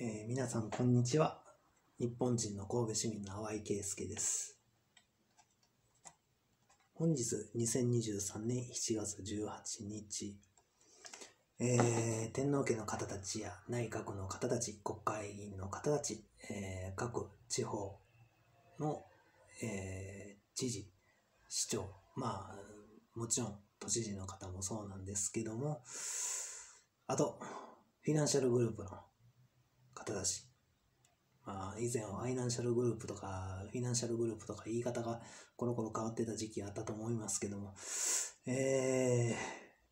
えー皆さん、こんにちは。日本人の神戸市民の淡井圭介です。本日、2023年7月18日、えー天皇家の方たちや内閣の方たち、国会議員の方たち、えー各地方の、えー知事、市長、まあ、もちろん都知事の方もそうなんですけども、あと、フィナンシャルグループの方たち、まあ、以前はファイナンシャルグループとか、フィナンシャルグループとか言い方がコロコロ変わってた時期あったと思いますけども、え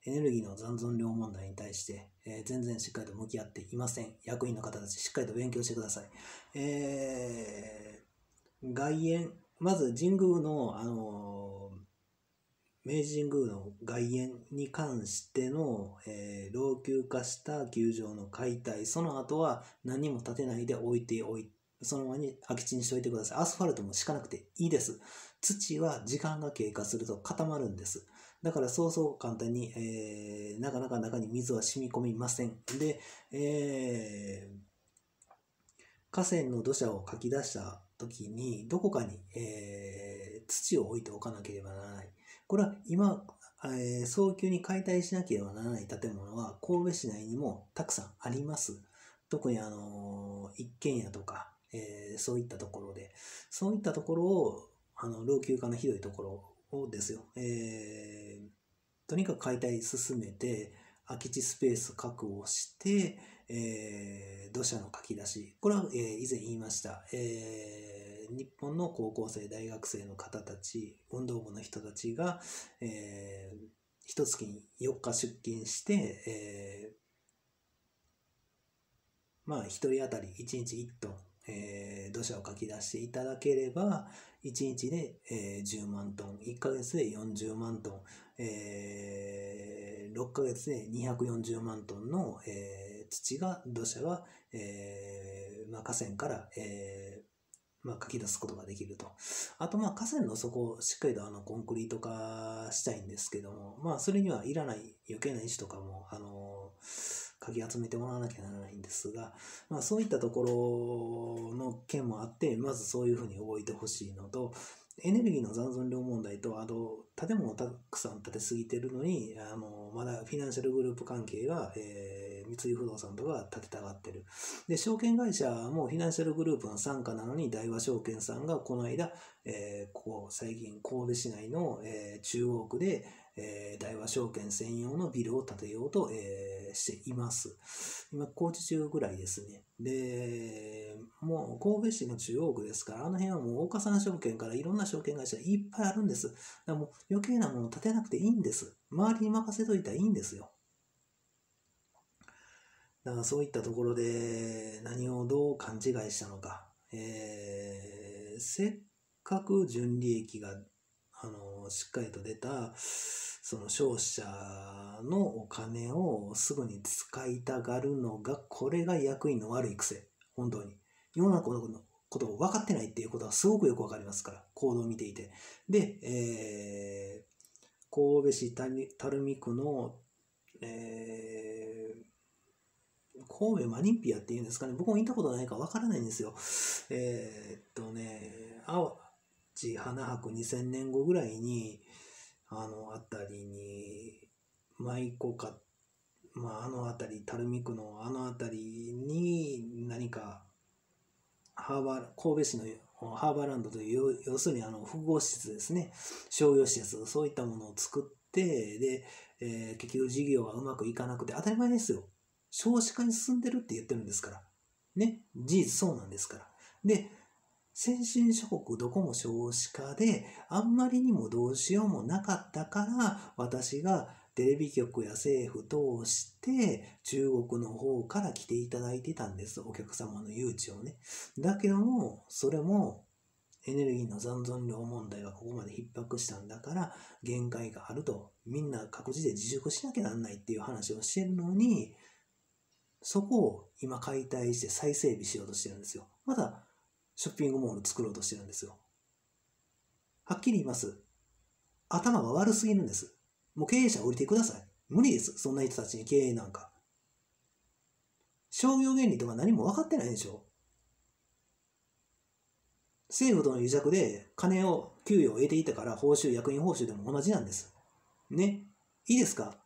ー、エネルギーの残存量問題に対して、えー全然しっかりと向き合っていません。役員の方たち、しっかりと勉強してください。えー、外苑、まず神宮の、あの明治神宮の外苑に関しての、えー老朽化した球場の解体、その後は何も建てないで置いておいてそのままに空き地にしておいてください。アスファルトも敷かなくていいです。土は時間が経過すると固まるんです。だからそうそう簡単に、えーなかなか中に水は染み込みません。で、えー河川の土砂をかき出した時に、どこかに、えー土を置いておかなければならない。これは今、えー早急に解体しなければならない建物は神戸市内にもたくさんあります。特にあの一軒家とか、えーそういったところで、そういったところを、あの老朽化のひどいところをですよ、えーとにかく解体進めて、空き地スペース確保して、えー土砂のかき出し、これは、えー以前言いました、えー日本の高校生、大学生の方たち、運動部の人たちが、えー、一月に4日出勤して、えーまあ、一人当たり1日1トン、えー土砂をかき出していただければ、1日で、えー10万トン、1ヶ月で40万トン、えー6ヶ月で240万トンの、えー土が、土砂が、えーまあ、河川から、えーまあ、かき出すことができると。あと、まあ、河川の底をしっかりとあのコンクリート化したいんですけども、まあ、それにはいらない余計な石とかも、あの、かき集めてもらわなきゃならないんですが、まあ、そういったところの件もあって、まずそういうふうに動いてほしいのと、エネルギーの残存量問題と、あと、建物をたくさん建てすぎてるのに、あの、まだフィナンシャルグループ関係が、えー三井不動産とか建てたがってる。で、証券会社もフィナンシャルグループの傘下なのに、大和証券さんがこの間、えーここ最近神戸市内の、えー中央区で、えー大和証券専用のビルを建てようと、えーしています。今、工事中ぐらいですね。で、もう神戸市の中央区ですから、あの辺はもう大岡三証券からいろんな証券会社いっぱいあるんです。だからもう余計なものを建てなくていいんです。周りに任せといたらいいんですよ。だからそういったところで何をどう勘違いしたのか。えーせっかく純利益があのしっかりと出たその消費者のお金をすぐに使いたがるのがこれが役員の悪い癖。本当に。世の中のことを分かってないっていうことはすごくよく分かりますから。行動を見ていて。で、えー神戸市垂垂水区の、えー神戸マニピアっていうんですかね。僕も行ったことないから分からないんですよ。えーっとね淡路花博2000年後ぐらいにあの辺りに舞妓か、まあ、あの辺り垂水区のあの辺りに何かハーバー神戸市のハーバーランドという要要するにあの複合施設ですね。商業施設そういったものを作ってで、えー結局事業がうまくいかなくて当たり前ですよ。少子化に進んでるって言ってるんですから。ね。事実そうなんですから。で先進諸国どこも少子化であんまりにもどうしようもなかったから私がテレビ局や政府通して中国の方から来ていただいてたんです。お客様の誘致をね。だけどもそれもエネルギーの残存量問題はここまで逼迫したんだから限界があると。みんな各自で自粛しなきゃなんないっていう話をしてるのにそこを今解体して再整備しようとしてるんですよまだショッピングモール作ろうとしてるんですよ。はっきり言います。頭が悪すぎるんです。もう経営者降りてください。無理です。そんな人たちに経営なんか。商業原理とか何も分かってないでしょ政府との癒着で金を、給与を得ていたから報酬、役員報酬でも同じなんです。ね。いいですか？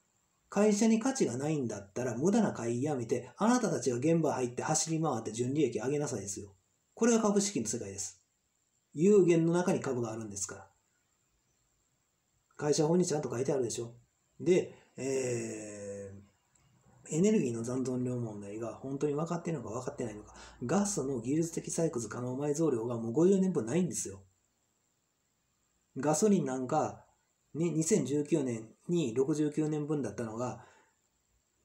会社に価値がないんだったら無駄な会議やめて、あなたたちが現場入って走り回って純利益上げなさいですよ。これが株式の世界です。有限の中に株があるんですから。会社法にちゃんと書いてあるでしょ。で、えー、エネルギーの残存量問題が本当に分かってるのか分かってないのか。ガスの技術的採掘可能埋蔵量がもう50年分ないんですよ。ガソリンなんか、ね、2019年に69年分だったのが、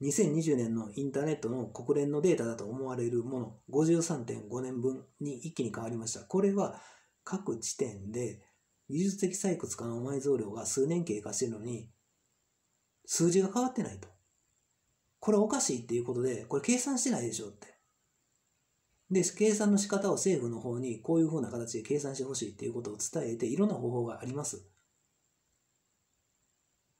2020年のインターネットの国連のデータだと思われるもの、53.5年分に一気に変わりました。これは各地点で技術的採掘可能埋蔵量が数年経過してるのに、数字が変わってないと。これおかしいっていうことで、これ計算してないでしょって。で、計算の仕方を政府の方にこういうふうな形で計算してほしいっていうことを伝えて、いろんな方法があります。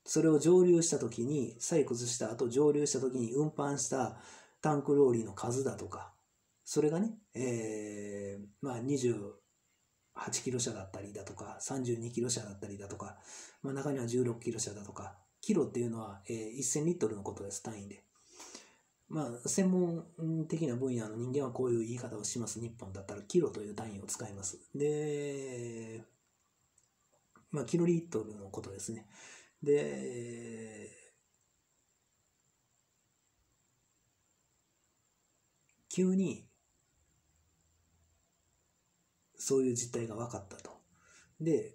それを蒸留した時に、採掘した後蒸留した時に運搬したタンクローリーの数だとか、それがね、えー、まあ28キロ車だったりだとか、32キロ車だったりだとか、まあ中には16キロ車だとか、キロっていうのは、えー、1000リットルのことです、単位で。まあ、専門的な分野の人間はこういう言い方をします。日本だったらキロという単位を使います。で、まあ、キロリットルのことですね。で、急にそういう実態が分かったと。で、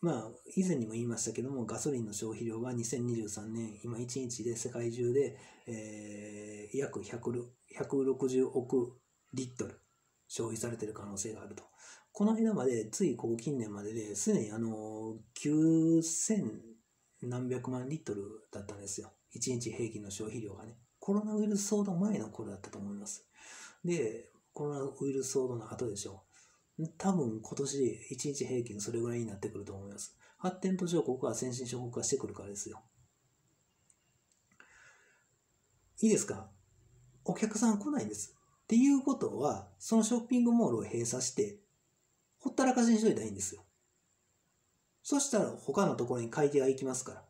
まあ、以前にも言いましたけども、ガソリンの消費量が2023年、今1日で世界中で、えー、約160億リットル消費されている可能性があると。この間まで、ついここ近年までですでにあの、9000何百万リットルだったんですよ。1日平均の消費量がね。コロナウイルス騒動前の頃だったと思います。で、コロナウイルス騒動の後でしょう。多分今年1日平均それぐらいになってくると思います。発展途上国は先進諸国化してくるからですよ。いいですか？お客さん来ないんです。っていうことは、そのショッピングモールを閉鎖して、ほったらかしにしといたらいいんですよ。そしたら他のところに買い手が行きますから。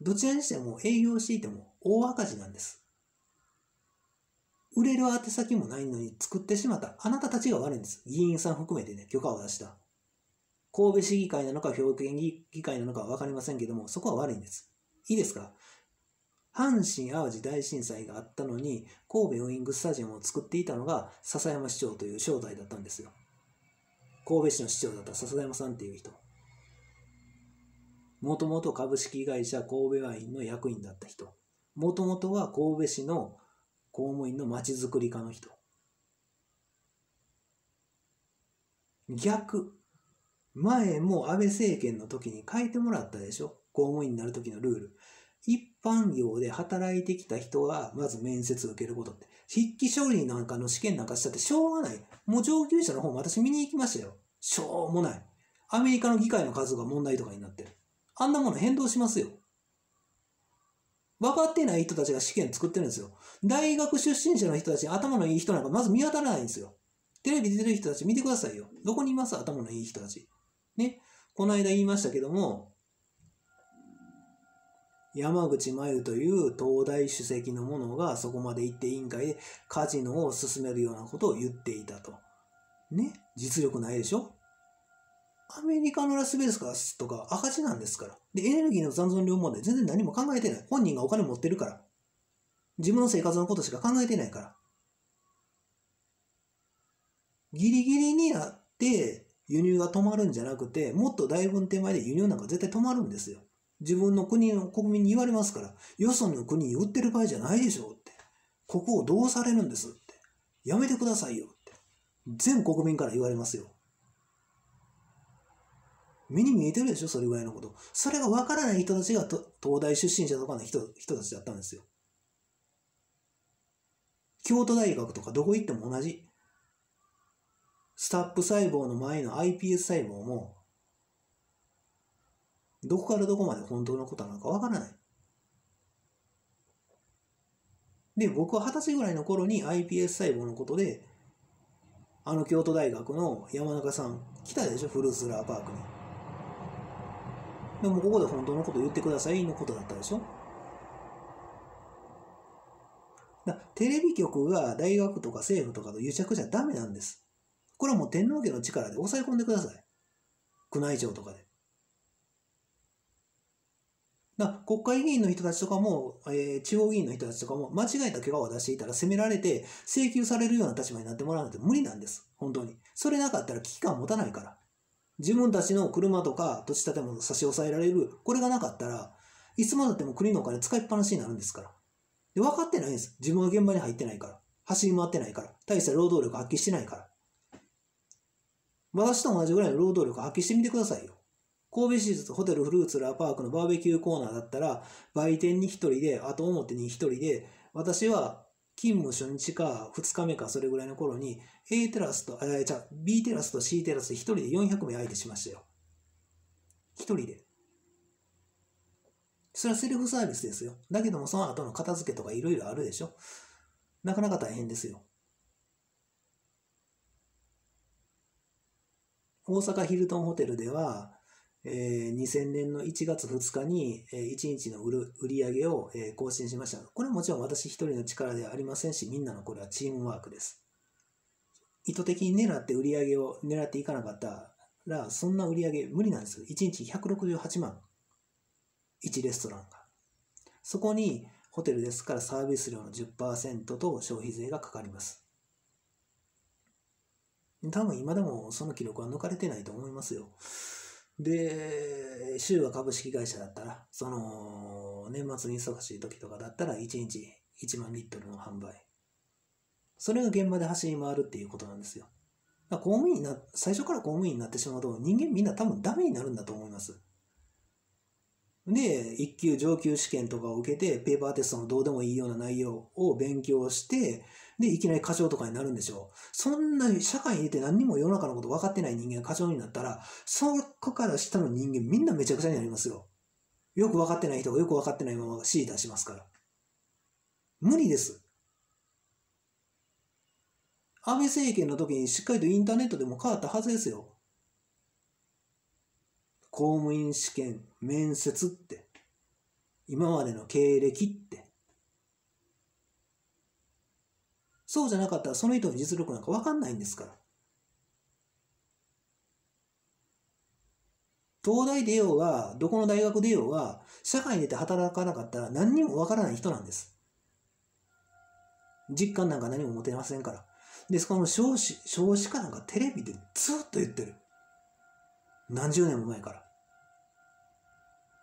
どちらにしても営業していても大赤字なんです。売れる宛先もないのに作ってしまったあなたたちが悪いんです。議員さん含めてね、許可を出した。神戸市議会なのか兵庫県議会なのかは分かりませんけども、そこは悪いんです。いいですか？阪神・淡路大震災があったのに、神戸ウイングスタジアムを作っていたのが笹山市長という正体だったんですよ。神戸市の市長だった笹山さんっていう人。もともと株式会社神戸ワインの役員だった人。もともとは神戸市の公務員のまちづくり課の人。逆。前も安倍政権の時に変えてもらったでしょ公務員になる時のルール。一般業で働いてきた人は、まず面接受けることって。筆記処理なんかの試験なんかしたってしょうがない。もう上級者の方も私見に行きましたよ。しょうもない。アメリカの議会の数が問題とかになってる。あんなもの変動しますよ。分かってない人たちが試験作ってるんですよ。大学出身者の人たち、頭のいい人なんかまず見当たらないんですよ。テレビ出てる人たち見てくださいよ。どこにいます？頭のいい人たち。ね。この間言いましたけども、山口真由という東大主席の者がそこまで行って委員会でカジノを進めるようなことを言っていたと。ね、実力ないでしょ？アメリカのラスベガスとか赤字なんですから。で、エネルギーの残存量問題全然何も考えてない。本人がお金持ってるから。自分の生活のことしか考えてないから。ギリギリになって輸入が止まるんじゃなくて、もっと大分手前で輸入なんか絶対止まるんですよ。自分の国の国民に言われますから、よその国に売ってる場合じゃないでしょうって。ここをどうされるんですって。やめてくださいよって。全国民から言われますよ。目に見えてるでしょそれぐらいのこと。それがわからない人たちが東大出身者とかの人人たちだったんですよ。京都大学とかどこ行っても同じ。スタップ細胞の前の iPS 細胞もどこからどこまで本当のことなのかわからない。で、僕は二十歳ぐらいの頃に iPS 細胞のことで、あの京都大学の山中さん来たでしょ、フルーツラーパークに。でもここで本当のこと言ってくださいのことだったでしょ？だテレビ局が大学とか政府とかと癒着じゃダメなんです。これはもう天皇家の力で抑え込んでください。宮内庁とかで。だ国会議員の人たちとかも、えー、地方議員の人たちとかも間違えた怪我を出していたら責められて請求されるような立場になってもらうなんて無理なんです。本当に。それなかったら危機感持たないから。自分たちの車とか土地建物差し押さえられる。これがなかったらいつまでたっても国のお金使いっぱなしになるんですから。で、分かってないんです。自分の現場に入ってないから。走り回ってないから。大した労働力発揮してないから。私と同じぐらいの労働力発揮してみてくださいよ。神戸市立ホテルフルーツラーパークのバーベキューコーナーだったら、売店に1人で、後表に1人で、私は勤務初日か2日目かそれぐらいの頃に A テラスと、えじゃ B テラスと C テラスで1人で400名相手しましたよ。1人で。それはセルフサービスですよ。だけどもその後の片付けとかいろいろあるでしょ。なかなか大変ですよ。大阪ヒルトンホテルでは、えー、2000年の1月2日に、えー、1日の売る売り上げを、えー、更新しました。これはもちろん私一人の力ではありませんし、みんなのこれはチームワークです。意図的に狙って売り上げを狙っていかなかったら、そんな売り上げ無理なんですよ。1日168万。1レストランが。そこにホテルですからサービス料の10%と消費税がかかります。多分今でもその記録は抜かれてないと思いますよ。で、州は株式会社だったら、その年末に忙しい時とかだったら1日1万リットルの販売。それが現場で走り回るっていうことなんですよ。公務員な、最初から公務員になってしまうと人間みんな多分ダメになるんだと思います。で、一級上級試験とかを受けて、ペーパーテストのどうでもいいような内容を勉強して、で、いきなり課長とかになるんでしょう。そんな社会にいて何にも世の中のこと分かってない人間が課長になったら、そこから下の人間みんなめちゃくちゃになりますよ。よく分かってない人がよく分かってないまま指示出しますから。無理です。安倍政権の時にしっかりとインターネットでも変わったはずですよ。公務員試験、面接って、今までの経歴って、そうじゃなかったらその人の実力なんか分かんないんですから。東大出ようが、どこの大学出ようが、社会に出て働かなかったら何にも分からない人なんです。実感なんか何も持てませんから。で、この少子、少子化なんかテレビでずっと言ってる。何十年も前から。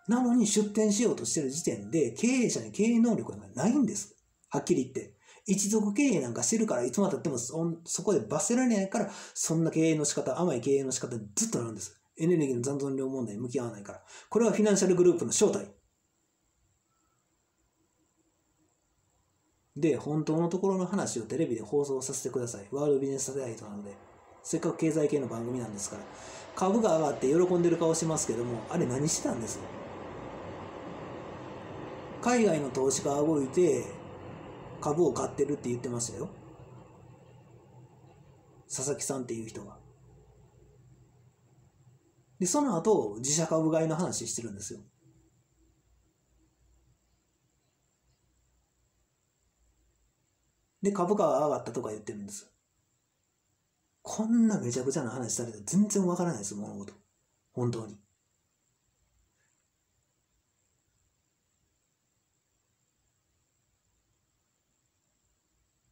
なのに出店しようとしてる時点で経営者に経営能力がないんです。はっきり言って。一族経営なんかしてるからいつまでたってもそそこで罰せられないからそんな経営の仕方、甘い経営の仕方ずっとなるんです。エネルギーの残存量問題に向き合わないから。これはフィナンシャルグループの正体。で、本当のところの話をテレビで放送させてください。ワールドビジネスサテライトなので。せっかく経済系の番組なんですから。株が上がって喜んでる顔しますけども、あれ何してたんです？海外の投資家が動いて株を買ってるって言ってましたよ。佐々木さんっていう人が。で、その後、自社株買いの話してるんですよ。で、株価が上がったとか言ってるんです。こんなめちゃくちゃな話されて全然わからないです、物事。本当に。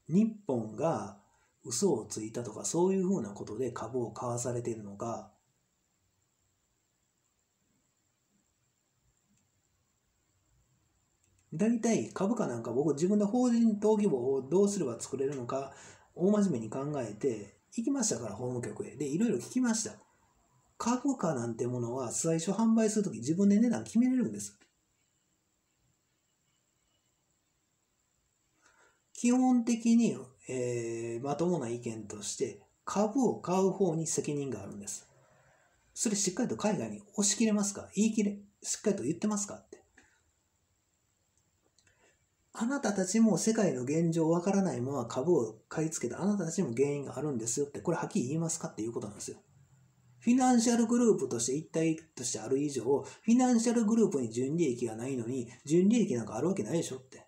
日本が嘘をついたとかそういうふうなことで株を買わされているのか大体株価なんか僕自分で法人登記簿をどうすれば作れるのか大真面目に考えて行きましたから法務局へ。でいろいろ聞きました。株価なんてものは最初販売するとき自分で値段決めれるんです。基本的に、えー、まともな意見として株を買う方に責任があるんです。それしっかりと海外に押し切れますか？言い切れ、しっかりと言ってますかって。あなたたちも世界の現状わからないまま株を買い付けたあなたたちも原因があるんですよって、これはっきり言いますかっていうことなんですよ。フィナンシャルグループとして一体としてある以上、フィナンシャルグループに純利益がないのに、純利益なんかあるわけないでしょって。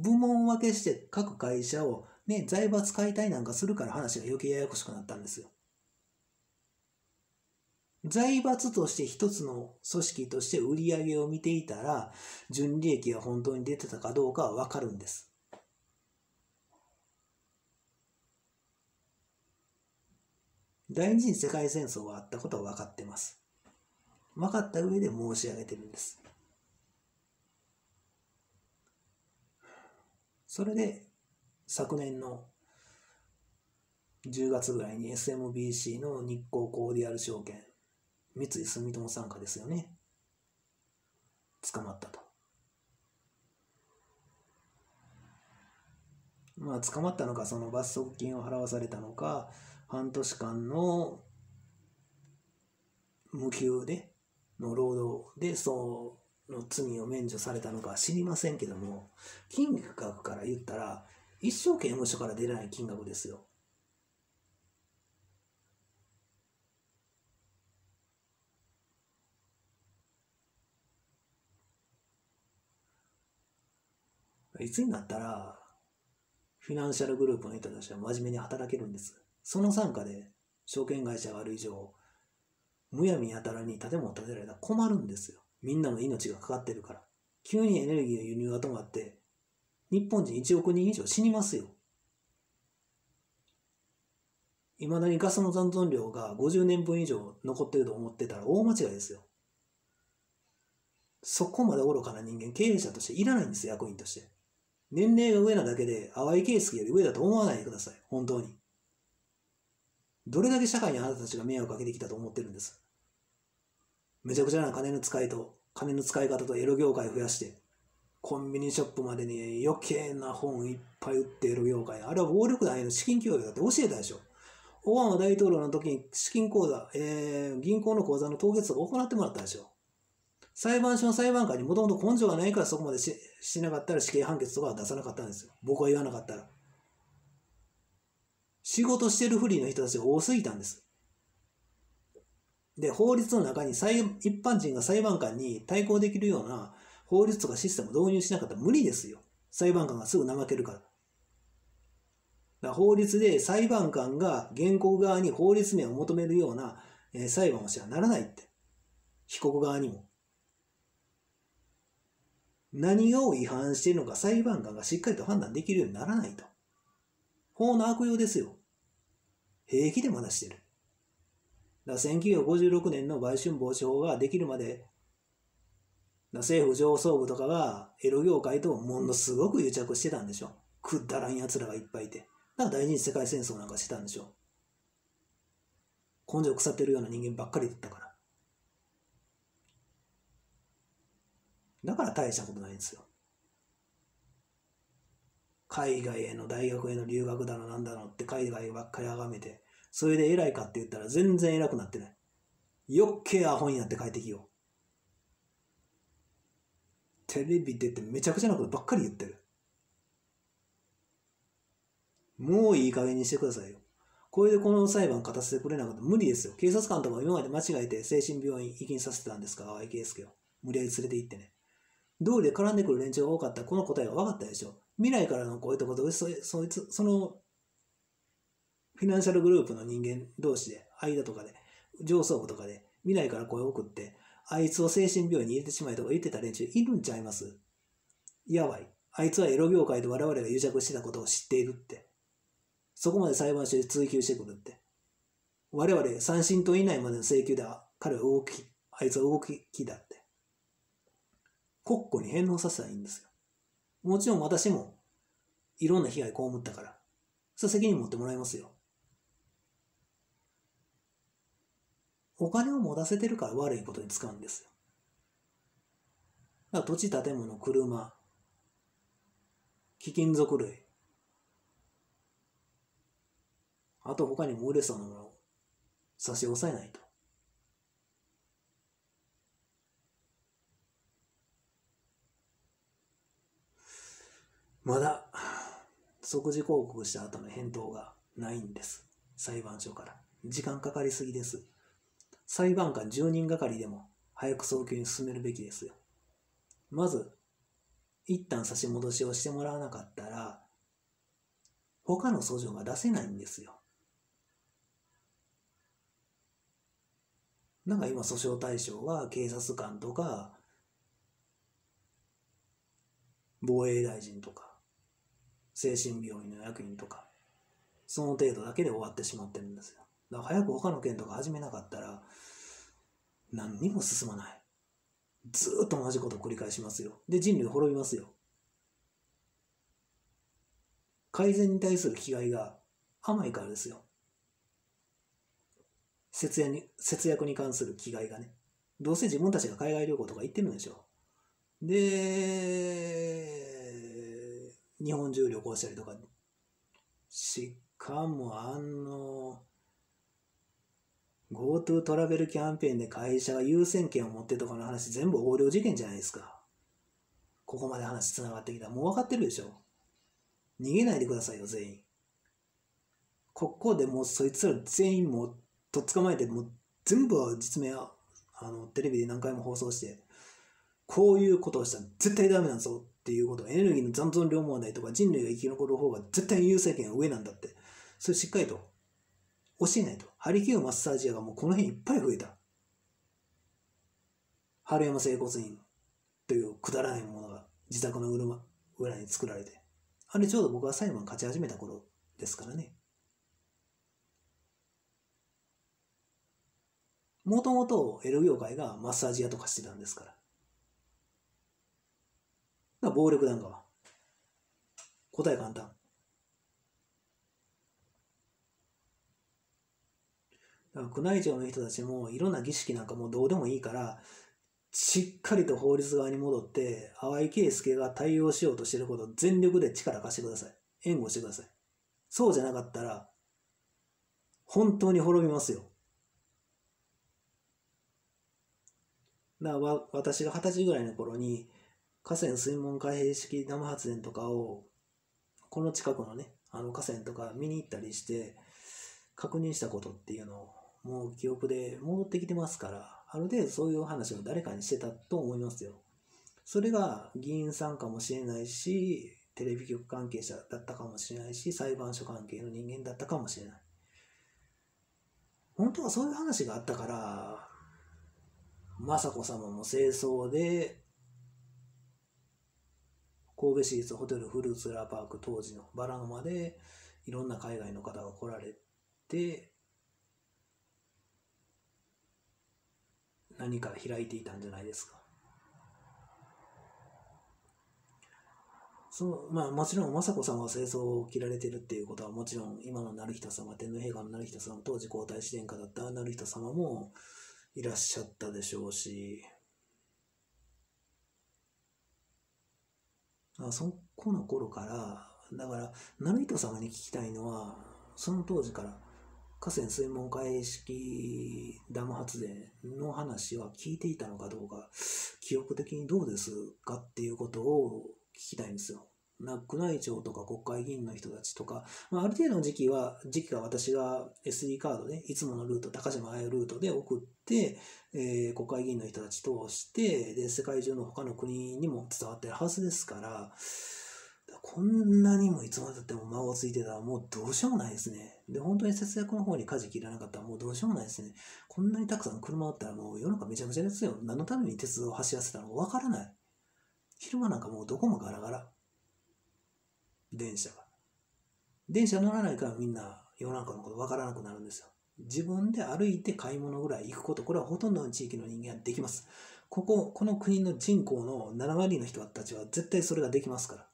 部門分けして各会社をね、財閥解体なんかするから話が余計ややこしくなったんですよ。財閥として一つの組織として売り上げを見ていたら、純利益が本当に出てたかどうかはわかるんです。第二次世界戦争があったことは分かってます。分かった上で申し上げてるんです。それで昨年の10月ぐらいに SMBC の日光コーディアル証券三井住友傘下ですよね。捕まったと。まあ捕まったのかその罰則金を払わされたのか半年間の無給での労働でそうの罪を免除されたのか知りませんけども金額から言ったら一生刑務所から出ない金額ですよ。いつになったらフィナンシャルグループの人たちは真面目に働けるんです。その傘下で証券会社がある以上、むやみやたらに建物を建てられたら困るんですよ。みんなの命がかかってるから。急にエネルギーの輸入が止まって、日本人1億人以上死にますよ。いまだにガスの残存量が50年分以上残ってると思ってたら大間違いですよ。そこまで愚かな人間、経営者としていらないんですよ、役員として。年齢が上なだけで、淡井圭介より上だと思わないでください、本当に。どれだけ社会にあなたたちが迷惑かけてきたと思ってるんです。めちゃくちゃな金の使いと、金の使い方とエロ業界増やして、コンビニショップまでに余計な本いっぱい売ってエロ業界。あれは暴力団への資金供与だって教えたでしょ。オバマ大統領の時に資金口座、えー、銀行の口座の凍結を行ってもらったでしょ。裁判所の裁判官にもともと根性がないからそこまでししなかったら死刑判決とかは出さなかったんですよ。僕は言わなかったら。仕事してるフリーの人たちが多すぎたんです。で、法律の中に一般人が裁判官に対抗できるような法律とかシステムを導入しなかったら無理ですよ。裁判官がすぐ怠けるから。だから法律で裁判官が原告側に法律名を求めるような、えー、裁判をしてはならないって。被告側にも。何を違反しているのか裁判官がしっかりと判断できるようにならないと。法の悪用ですよ。平気でまだしてる。だ1956年の売春防止法ができるまで、政府上層部とかがエロ業界とものすごく癒着してたんでしょ。くだらん奴らがいっぱいいて。だから第二次世界戦争なんかしてたんでしょ。根性腐ってるような人間ばっかりだったから。だから大したことないんですよ。海外への大学への留学だのなんだのって海外ばっかり崇めて、それで偉いかって言ったら全然偉くなってない。余計アホになって帰ってきよう。テレビ出てめちゃくちゃなことばっかり言ってる。もういい加減にしてくださいよ。これでこの裁判勝たせてくれなかったら無理ですよ。警察官とか今まで間違えて精神病院行きにさせてたんですか、淡井圭介を。無理やり連れて行ってね。道理で絡んでくる連中が多かったらこの答えは分かったでしょ。未来からのこういったことそそいつそのフィナンシャルグループの人間同士で間とかで上層部とかで未来から声を送ってあいつを精神病院に入れてしまいとか言ってた連中いるんちゃいます？やばい。あいつはエロ業界と我々が癒着してたことを知っているって。そこまで裁判所で追及してくるって。我々三審と以内までの請求で彼は動きあいつは動きだって。国庫に返納させたらいいんですよ。もちろん私もいろんな被害被ったから、それ責任持ってもらいますよ。お金を持たせてるから悪いことに使うんですよ。土地、建物、車、貴金属類、あと他にも売れそうなものを差し押さえないと。まだ即時抗告した後の返答がないんです。裁判所から。時間かかりすぎです。裁判官10人がかりでも早く早急に進めるべきですよ。まず一旦差し戻しをしてもらわなかったら他の訴状が出せないんですよ。なんか今訴訟対象は警察官とか防衛大臣とか精神病院の役員とかその程度だけで終わってしまってるんですよ。だから早く他の件とか始めなかったら何にも進まない。ずっと同じことを繰り返しますよ。で人類滅びますよ。改善に対する気概が甘いからですよ。節約に節約に関する気概がね。どうせ自分たちが海外旅行とか行ってるんでしょで日本中旅行したりとかしかもあの GoTo トラベルキャンペーンで会社が優先権を持ってとかの話全部横領事件じゃないですか。ここまで話つながってきた。もう分かってるでしょ。逃げないでくださいよ全員。ここでもうそいつら全員もうとっ捕まえてもう全部実名はあのテレビで何回も放送してこういうことをしたら絶対ダメなんぞっていうこと。エネルギーの残存量問題とか人類が生き残る方が絶対優先権が上なんだって。それしっかりと教えないと。ハリケーマッサージ屋がもうこの辺いっぱい増えた春山整骨院というくだらないものが自宅の裏に作られてあれちょうど僕が裁判勝ち始めた頃ですからねもともと L 業界がマッサージ屋とかしてたんですからが暴力団側。答え簡単。宮内庁の人たちもいろんな儀式なんかもうどうでもいいからしっかりと法律側に戻って淡井圭介が対応しようとしていることを全力で力貸してください。援護してください。そうじゃなかったら本当に滅びますよ。だから私が二十歳ぐらいの頃に河川水門開閉式ダム発電とかをこの近くのねあの河川とか見に行ったりして確認したことっていうのをもう記憶で戻ってきてますからある程度そういう話を誰かにしてたと思いますよ。それが議員さんかもしれないしテレビ局関係者だったかもしれないし裁判所関係の人間だったかもしれない。本当はそういう話があったから雅子様も清掃で神戸市立ホテルフルーツラーパーク当時のバラの間でいろんな海外の方が来られて何か開いていたんじゃないですか。そうまあ、もちろん雅子さんは清掃を着られてるっていうことはもちろん今の成人様天皇陛下の成人様当時皇太子殿下だった成人様もいらっしゃったでしょうしあそこの頃から、だから、成人様に聞きたいのは、その当時から河川水門開式ダム発電の話は聞いていたのかどうか、記憶的にどうですかっていうことを聞きたいんですよ。宮内庁とか国会議員の人たちとか、まあ、ある程度の時期は、時期が私が SD カードで、いつものルート、高島愛ルートで送って、えー、国会議員の人たち通して、で、世界中の他の国にも伝わってるはずですから、こんなにもいつまでたっても間をついてたらもうどうしようもないですね。で、本当に節約の方に舵切らなかったらもうどうしようもないですね。こんなにたくさん車あったらもう世の中めちゃめちゃですよ。何のために鉄道を走らせたのかわからない。昼間なんかもうどこもガラガラ。電車が。電車乗らないからみんな世の中のこと分からなくなるんですよ。自分で歩いて買い物ぐらい行くこと、これはほとんどの地域の人間はできます。ここ、この国の人口の7割の人たちは絶対それができますから。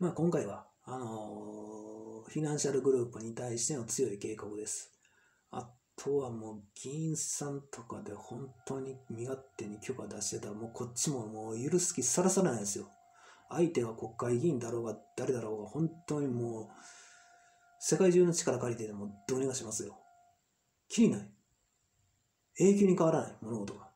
まあ今回は、あの、フィナンシャルグループに対しての強い警告です。あとはもう議員さんとかで本当に身勝手に許可出してたらもうこっちももう許す気さらさらないですよ。相手が国会議員だろうが誰だろうが本当にもう世界中の力借りてでもどうにかしますよ。きりない。永久に変わらない、物事が。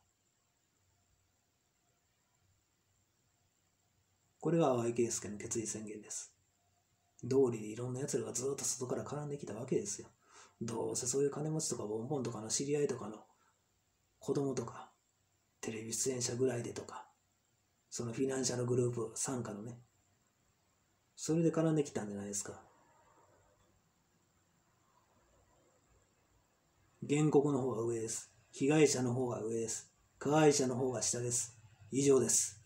これが淡井圭介の決意宣言です。道理でいろんな奴らがずっと外から絡んできたわけですよ。どうせそういう金持ちとかボンボンとかの知り合いとかの子供とか、テレビ出演者ぐらいでとか、そのフィナンシャルグループ傘下のね、それで絡んできたんじゃないですか。原告の方が上です。被害者の方が上です。加害者の方が下です。以上です。